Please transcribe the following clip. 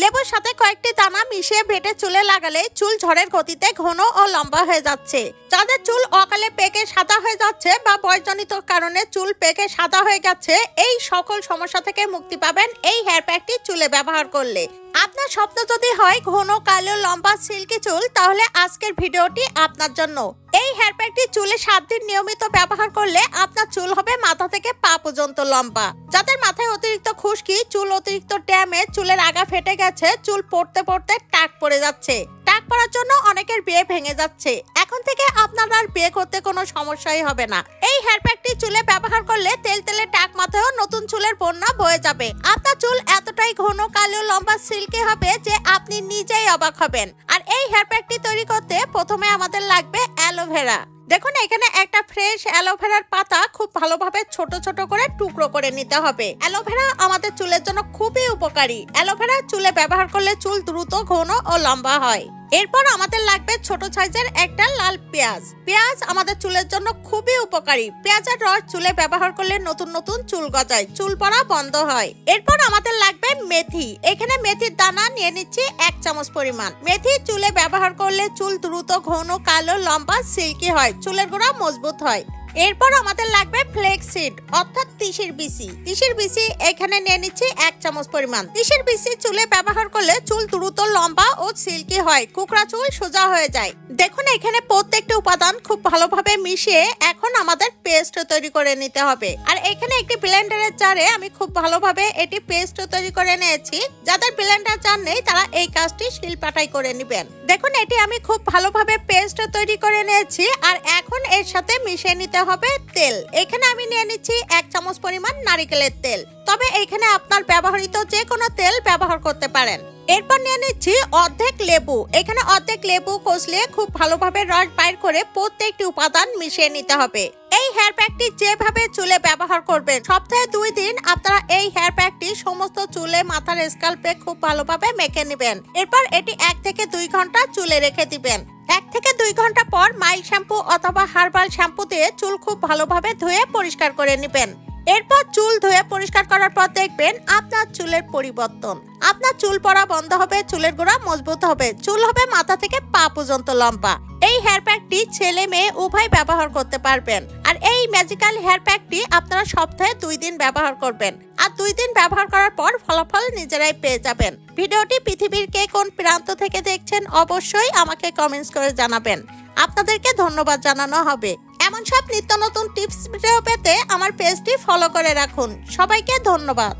লেবুর সাথে কয়েকটি দানা মিশিয়ে ভেটে চুলে লাগালে চুল ঝড়ের গতিতে ঘন ও লম্বা হয়ে যাচ্ছে। যাদের চুল অকালে পেকে সাদা হয়ে যাচ্ছে বা বয়সজনিত কারণে চুল পেকে সাদা হয়ে গেছে, এই সকল সমস্যা থেকে মুক্তি পাবেন এই হেয়ার প্যাকটি চুলে ব্যবহার করলে। আপনার স্বপ্ন যদি হয় ঘন কালো লম্বা সিল্কি চুল, তাহলে আজকের ভিডিওটি আপনার জন্য। এই হেয়ার প্যাকটি চুলে সাত দিন নিয়মিত ব্যবহার করলে আপনার চুল হবে মাথা থেকে পা পর্যন্ত লম্বা। যাদের মাথায় অতিরিক্ত খুশকি, চুল অতিরিক্ত ড্যামেজ চুলের আগা ফেটে গেছে, চুল পড়তে পড়তে টাক পড়ে যাচ্ছে। টাক পড়ার জন্য অনেকের বিয়ে ভেঙে যাচ্ছে। এখন থেকে আপনার আর বিয়ে করতে কোনো সমস্যাই হবে না। এই হেয়ার প্যাকটি চুলে ব্যবহার করলে তেল তেলে টাক মাথায়ও নতুন চুলের বন্যা বয়ে যাবে। আপনার চুল এতটাই ঘন কালো লম্বা সিল্কি হবে যে আপনি নিজেই অবাক হবেন। আর এই হেয়ার প্যাকটি তৈরি করতে প্রথমে আমাদের লাগবে অ্যালোভেরা। দেখুন, এখানে একটা ফ্রেশ অ্যালোভেরার পাতা খুব ভালোভাবে ছোট ছোট করে টুকরো করে নিতে হবে। অ্যালোভেরা আমাদের চুলের জন্য খুবই উপকারী। অ্যালোভেরা চুলে ব্যবহার করলে চুল দ্রুত ঘন ও লম্বা হয়। এরপর আমাদের লাগবে ছোট সাইজের একটা লাল পেঁয়াজ। পেঁয়াজ আমাদের চুলের জন্য খুবই উপকারী। পেঁয়াজের রস চুলে ব্যবহার করলে নতুন নতুন চুল গজায়, চুল পড়া বন্ধ হয়। এরপর আমাদের লাগবে মেথি। এখানে মেথির দানা নিয়ে নিচ্ছি এক চামচ পরিমাণ। মেথি চুলে ব্যবহার করলে চুল দ্রুত ঘন, কালো, লম্বা, সিল্কি হয়, চুলের গোড়া মজবুত হয়। এরপর আমাদের লাগবে ফ্লেক্সিড অর্থাৎ তিসির বিসি তিসির বিসি এখানে নিয়ে নিচ্ছি এক চামচ পরিমাণ। তিসির বিসি চুলে ব্যবহার করলে চুল দ্রুত লম্বা ও সিল্কি হয়, কুকড়া চুল সোজা হয়ে যায়। দেখুন, এখানে প্রত্যেকটা উপাদান খুব ভালোভাবে মিশিয়ে এখন আমাদের পেস্ট তৈরি করে নিতে হবে। আর এখানে একটি ব্লেন্ডারের জারে আমি খুব ভালোভাবে এটি পেস্ট তৈরি করে নিয়েছি। যাদের ব্লেন্ডার জার নেই, তারা এই কাজটি শিলপাটাই করে নেবেন। দেখুন, এটি আমি খুব ভালোভাবে পেস্ট তৈরি করে নিয়েছি আর এখন এর সাথে মিশিয়ে নিতে হবে তেল। এখানে আমি নিয়ে নিচ্ছি এক চামচ পরিমাণ নারিকেলের তেল। তবে এখানে আপনার ব্যবহৃত যে কোনো তেল ব্যবহার করতে পারেন। এরপর নিয়ে নিচ্ছি অর্ধেক লেবু। এখানে অর্ধেক লেবু কষলিয়ে খুব ভালোভাবে রস বাইর করে প্রত্যেকটি উপাদান মিশিয়ে নিতে হবে। এই হেয়ার প্যাকটি যেভাবে চুলে ব্যবহার করবেন, সপ্তাহে দুই দিন আপনারা এই হেয়ার প্যাকটি সমস্ত চুলে, মাথার স্কাল্পে খুব ভালোভাবে মেখে নেবেন। এরপর এটি এক থেকে দুই ঘণ্টা চুলে রেখে দিবেন। এক থেকে দুই ঘণ্টা পর মাইল শ্যাম্পু অথবা হার্বাল শ্যাম্পু দিয়ে চুল খুব ভালোভাবে ধুয়ে পরিষ্কার করে নেবেন। এরপর চুল ধুয়ে পরিষ্কার করার পর দেখবেন আপনার চুলের পরিবর্তন। আপনার চুল পড়া বন্ধ হবে, চুলের গোড়া মজবুত হবে। চুল হবে মাথা থেকে পা পর্যন্ত লম্বা। এই হেয়ার প্যাকটি ছেলে মেয়ে উভয় ব্যবহার করতে পারবেন। আর এই ম্যাজিক্যাল হেয়ার প্যাকটি আপনারা সপ্তাহে দুই দিন ব্যবহার করবেন। আর দুই দিন ব্যবহার করার পর ফলাফল নিজেরাই পেয়ে যাবেন। ভিডিওটি পৃথিবীর কে কোন প্রান্ত থেকে দেখছেন অবশ্যই আমাকে কমেন্টস করে জানাবেন। আপনাদেরকে ধন্যবাদ জানানো হবে। এমন সব নিত্য নতুন টিপস ভিডিও পেতে আমার পেজটি ফলো করে রাখুন। সবাইকে ধন্যবাদ।